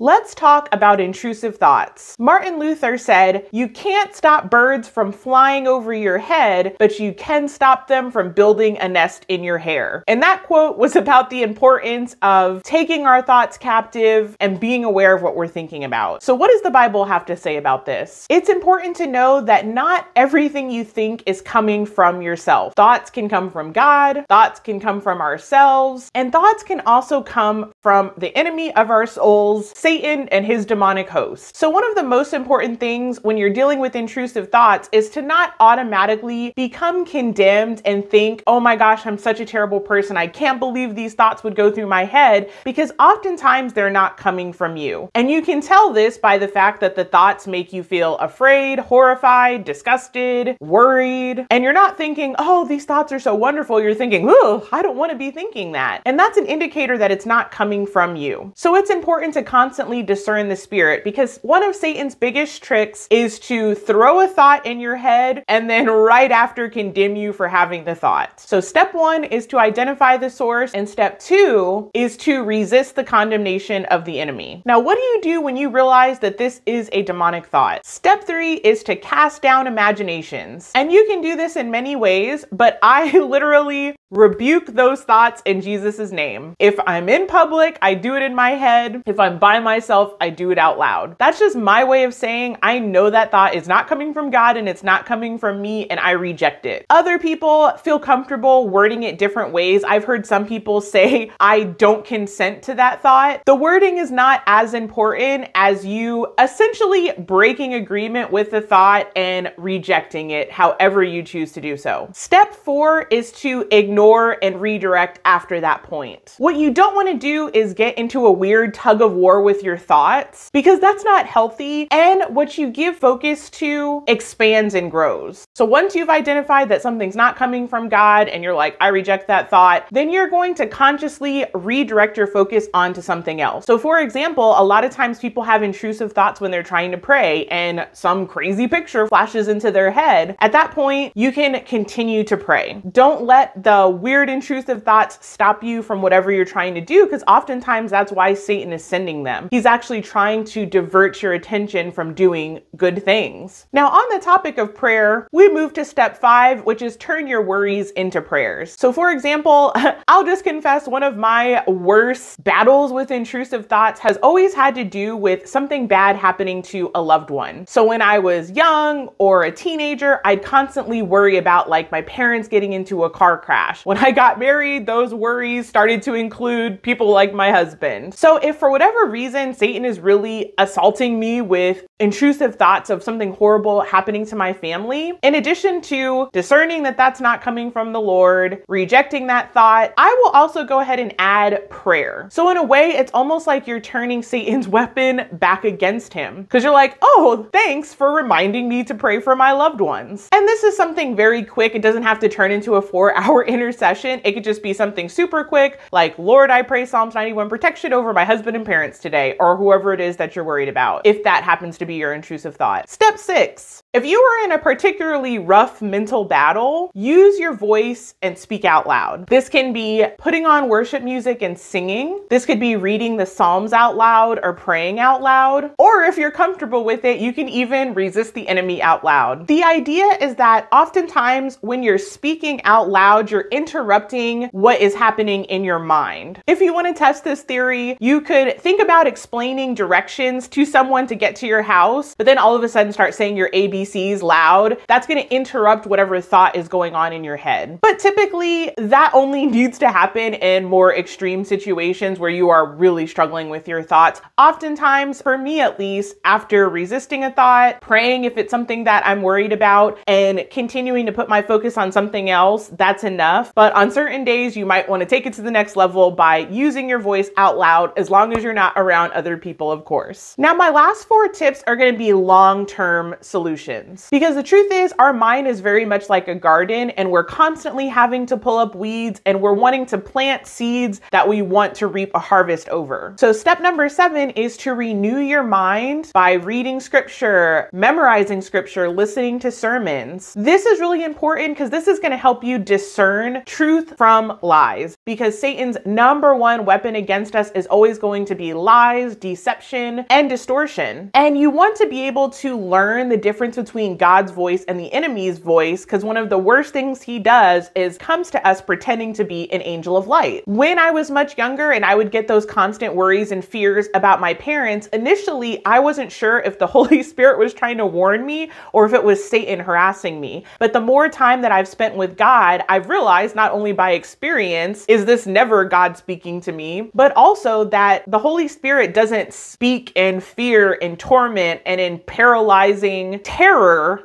Let's talk about intrusive thoughts. Martin Luther said, You can't stop birds from flying over your head, but you can stop them from building a nest in your hair. And that quote was about the importance of taking our thoughts captive and being aware of what we're thinking about. So, what does the Bible have to say about this? It's important to know that not everything you think is coming from yourself. Thoughts can come from God, thoughts can come from ourselves, and thoughts can also come from the enemy of our souls Satan and his demonic host. So, one of the most important things when you're dealing with intrusive thoughts is to not automatically become condemned and think, oh my gosh, I'm such a terrible person. I can't believe these thoughts would go through my head because oftentimes they're not coming from you. And you can tell this by the fact that the thoughts make you feel afraid, horrified, disgusted, worried, and you're not thinking, oh, these thoughts are so wonderful. You're thinking, oh, I don't want to be thinking that. And that's an indicator that it's not coming from you. So, it's important to constantly constantly discern the spirit because one of Satan's biggest tricks is to throw a thought in your head and then right after condemn you for having the thought. So, step one is to identify the source, and step two is to resist the condemnation of the enemy. Now, what do you do when you realize that this is a demonic thought? Step three is to cast down imaginations. And you can do this in many ways, but I literally rebuke those thoughts in Jesus' name. If I'm in public, I do it in my head. If I'm by myself, I do it out loud. That's just my way of saying I know that thought is not coming from God and it's not coming from me and I reject it. Other people feel comfortable wording it different ways. I've heard some people say, I don't consent to that thought. The wording is not as important as you essentially breaking agreement with the thought and rejecting it however you choose to do so. Step four is to ignore and redirect after that point. What you don't want to do is get into a weird tug of war with with your thoughts because that's not healthy. And what you give focus to expands and grows. So once you've identified that something's not coming from God and you're like, I reject that thought, then you're going to consciously redirect your focus onto something else. So for example, a lot of times people have intrusive thoughts when they're trying to pray and some crazy picture flashes into their head. At that point, you can continue to pray. Don't let the weird intrusive thoughts stop you from whatever you're trying to do because oftentimes that's why Satan is sending them. He's actually trying to divert your attention from doing good things. Now, on the topic of prayer, we move to step five, which is turn your worries into prayers. So, for example, I'll just confess one of my worst battles with intrusive thoughts has always had to do with something bad happening to a loved one. So, when I was young or a teenager, I'd constantly worry about like my parents getting into a car crash. When I got married, those worries started to include people like my husband. So, if for whatever reason, Satan is really assaulting me with intrusive thoughts of something horrible happening to my family, in addition to discerning that that's not coming from the Lord, rejecting that thought, I will also go ahead and add prayer. So, in a way, it's almost like you're turning Satan's weapon back against him because you're like, oh, thanks for reminding me to pray for my loved ones. And this is something very quick. It doesn't have to turn into a four hour intercession. It could just be something super quick, like, Lord, I pray Psalms 91 protection over my husband and parents today, or whoever it is that you're worried about, if that happens to be your intrusive thought. Step six, if you are in a particularly rough mental battle, use your voice and speak out loud. This can be putting on worship music and singing. This could be reading the Psalms out loud or praying out loud. Or if you're comfortable with it, you can even resist the enemy out loud. The idea is that oftentimes when you're speaking out loud, you're interrupting what is happening in your mind. If you want to test this theory, you could think about explaining directions to someone to get to your house, but then all of a sudden start saying your ABC Loud, that's going to interrupt whatever thought is going on in your head. But typically, that only needs to happen in more extreme situations where you are really struggling with your thoughts. Oftentimes, for me at least, after resisting a thought, praying if it's something that I'm worried about, and continuing to put my focus on something else, that's enough. But on certain days, you might want to take it to the next level by using your voice out loud as long as you're not around other people, of course. Now, my last four tips are going to be long term solutions solutions. Because the truth is, our mind is very much like a garden, and we're constantly having to pull up weeds and we're wanting to plant seeds that we want to reap a harvest over. So, step number seven is to renew your mind by reading scripture, memorizing scripture, listening to sermons. This is really important because this is going to help you discern truth from lies because Satan's number one weapon against us is always going to be lies, deception, and distortion. And you want to be able to learn the difference between God's voice and the enemy's voice because one of the worst things he does is comes to us pretending to be an angel of light. When I was much younger and I would get those constant worries and fears about my parents, initially I wasn't sure if the Holy Spirit was trying to warn me or if it was Satan harassing me. But the more time that I've spent with God, I've realized not only by experience is this never God speaking to me, but also that the Holy Spirit doesn't speak in fear and torment and in paralyzing terror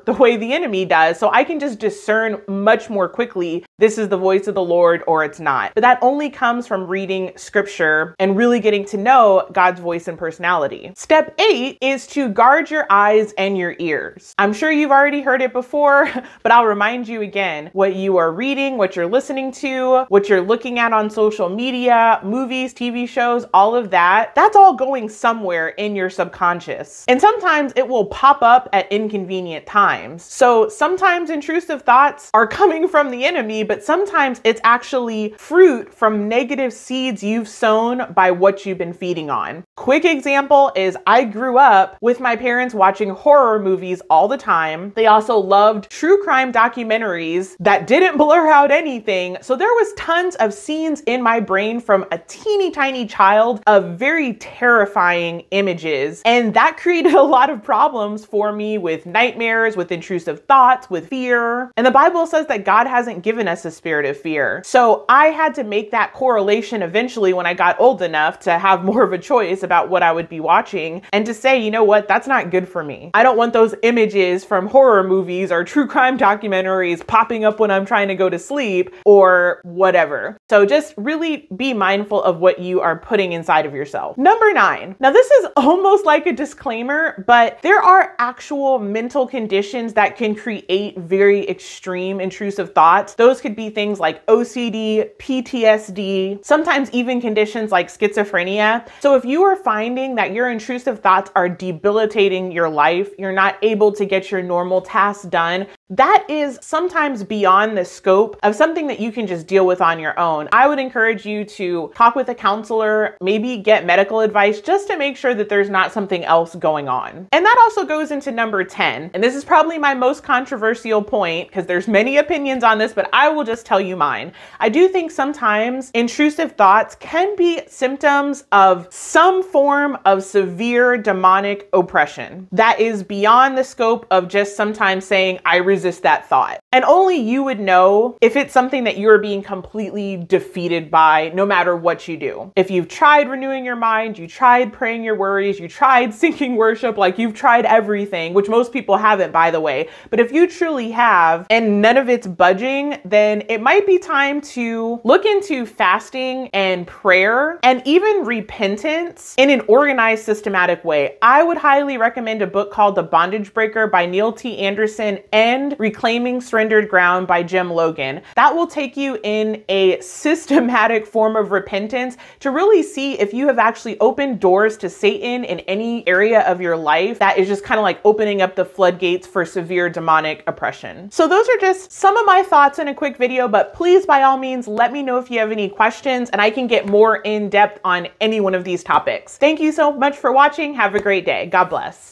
the way the enemy does. So I can just discern much more quickly this is the voice of the Lord or it's not. But that only comes from reading scripture and really getting to know God's voice and personality. Step eight is to guard your eyes and your ears. I'm sure you've already heard it before, but I'll remind you again what you are reading, what you're listening to, what you're looking at on social media, movies, TV shows, all of that. That's all going somewhere in your subconscious. And sometimes it will pop up at inconvenient times. So sometimes intrusive thoughts are coming from the enemy, but sometimes it's actually fruit from negative seeds you've sown by what you've been feeding on. Quick example is I grew up with my parents watching horror movies all the time. They also loved true crime documentaries that didn't blur out anything. So there was tons of scenes in my brain from a teeny tiny child of very terrifying images. And that created a lot of problems for me with nightmares, with intrusive thoughts, with fear. And the Bible says that God hasn't given us a spirit of fear. So I had to make that correlation eventually when I got old enough to have more of a choice about what I would be watching and to say, you know what, that's not good for me. I don't want those images from horror movies or true crime documentaries popping up when I'm trying to go to sleep or whatever. So just really be mindful of what you are putting inside of yourself. Number nine. Now, this is almost like a disclaimer, but there are actual mental conditions that can create very extreme intrusive thoughts. Those could be things like OCD, PTSD, sometimes even conditions like schizophrenia. So if you are finding that your intrusive thoughts are debilitating your life, you're not able to get your normal tasks done, that is sometimes beyond the scope of something that you can just deal with on your own. I would encourage you to talk with a counselor, maybe get medical advice just to make sure that there's not something else going on. And that also goes into number 10. And this is probably my most controversial point because there's many opinions on this, but I will just tell you mine. I do think sometimes intrusive thoughts can be symptoms of some form of severe demonic oppression that is beyond the scope of just sometimes saying, I resist that thought. And only you would know if it's something that you're being completely defeated by, no matter what you do. If you've tried renewing your mind, you tried praying your worries, you tried singing worship, like you've tried everything, which most people haven't, by the way. But if you truly have and none of it's budging, then it might be time to look into fasting and prayer and even repentance in an organized, systematic way. I would highly recommend a book called The Bondage Breaker by Neil T. Anderson and Reclaiming Surrendered Ground by Jim Logan. That will take you in a systematic form of repentance to really see if you have actually opened doors to Satan in any area of your life that is just kind of like opening up the floodgates for severe demonic oppression. So those are just some of my thoughts in a quick video, but please by all means, let me know if you have any questions and I can get more in depth on any one of these topics. Thank you so much for watching. Have a great day. God bless.